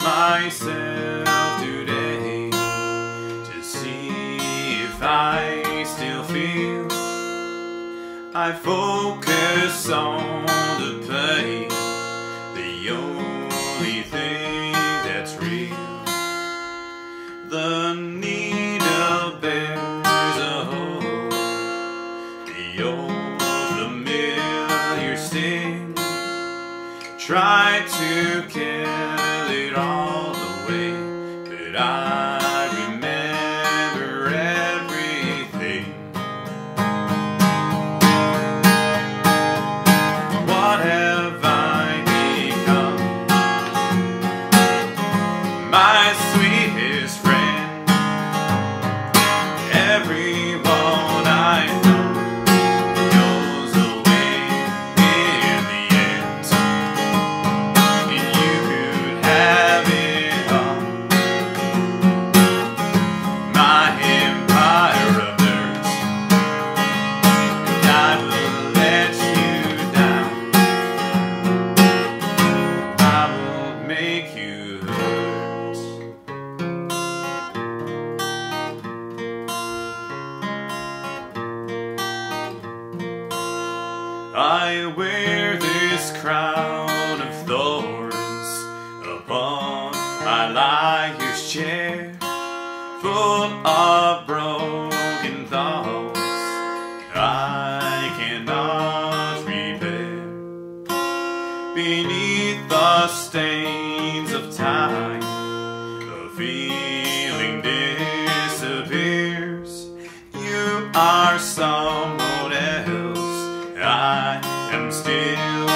myself today to see if I still feel. I focus on the pain, the only thing that's real. The needle Try to kill make you hurt. I wear this crown of thorns upon my liar's chair, full of broken thoughts I cannot Beneath the stains of time, the feeling disappears. You are someone else. I am still